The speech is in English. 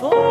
for.